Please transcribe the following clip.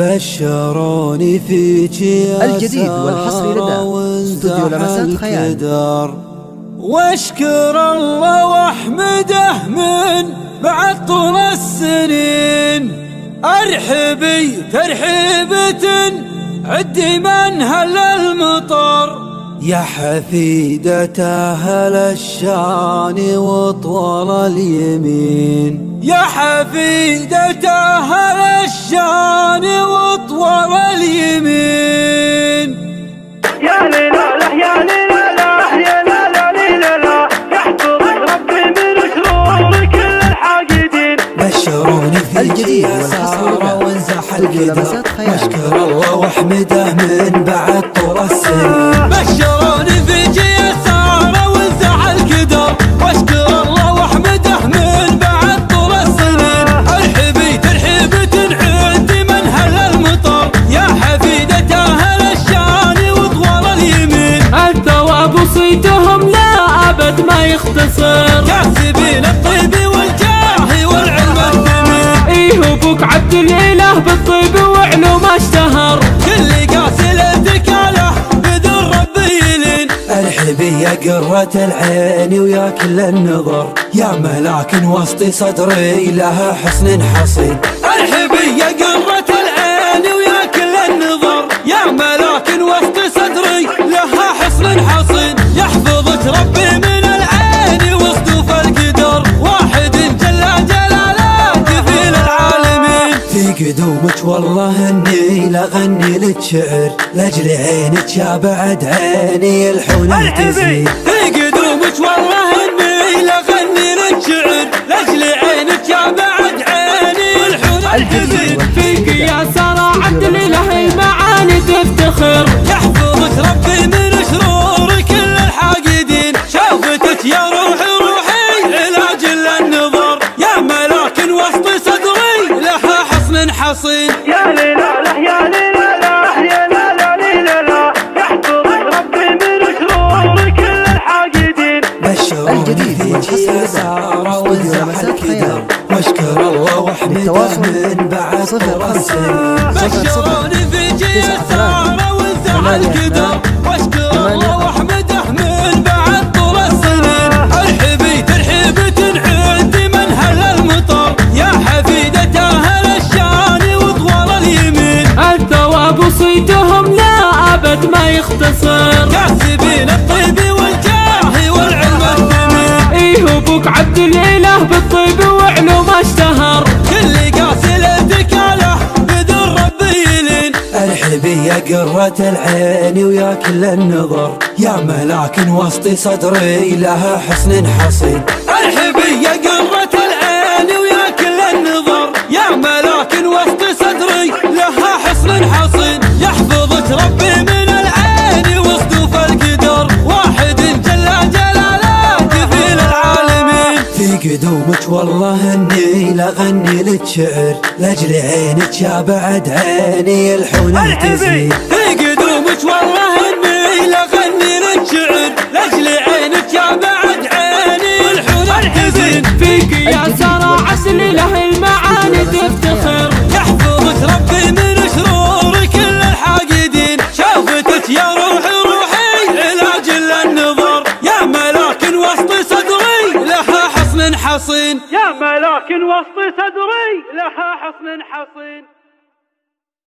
بشروني فيك يا الجديد والحصري لدى استوديو لمسات خيال. واشكر الله واحمده من بعد طول السنين. ارحبي ترحيبة عدي من هل المطر. يا حفيدة أهل الشان وطول اليمين؟ يا حفيدة أهل الشان وطول اليمين؟ يا ليلى لا يا ليلى لا يا لا لا ليلى لا يحفظك ربي من شرور كل الحاقدين. بشروني في الجديد خيال. واشكر الله واحمده من بعد طول السنين بشروني في يا سارة وانزح القدر. واشكر الله واحمده من بعد طول السنين ارحبي ترحيبة عندي من هل المطر. يا حفيدة أهل الشان وطول اليمين. الثواب صيتهم لا أبد ما يختصر. كاسبين الطيب يا قرة العين ويا كل النظر. يا ملاك وسط صدري لها حسن حصين. ارحبي يا قرة والله اني لاغني لك شعر لأجل عينك يا بعد عيني الحنين. تزيد. في قدومك والله إني لاغني لك شعر لأجل عينك يا بعد عيني الحنين تزيد. فيك يا سارة عبد الإله المعاني تفتخر. يحفظك ربي من شرور كل الحاقدين. شوفتك يا روحي الجديد لدى سارة استوديو لمسات الكدر خيال. واشكر الله للتواصل من بعد صفر خمسة. صفر بشروني فيك يا تسعة سارة وانزح ثمانية. الكدر اثنان واشكر ثمانية. الله. واحمده من بعد طول السنين. ارحبي ترحيبة عندي من هل المطر يا حفيدة أهل الشان وطول اليمين. الثواب صيتهم لا أبد ما يختصر. كاسبين الطيب أبوك عبد الإله بالطيب وعلوم اشتهر. كل قاسلتك له بدون ربي يلين. يا قرة العين ويا كل النظر يا ملاك وسط صدري لها حسن حصين. ارحبي يا قرة العين قدومك والله إني لاغني لك شعر لأجل عينك يا بعد عيني الحنين. تزيد قدومك والله إني لاغني لك شعر لأجل عينك يا بعد حصن. يا ملاك وسط صدري لها حصن حصين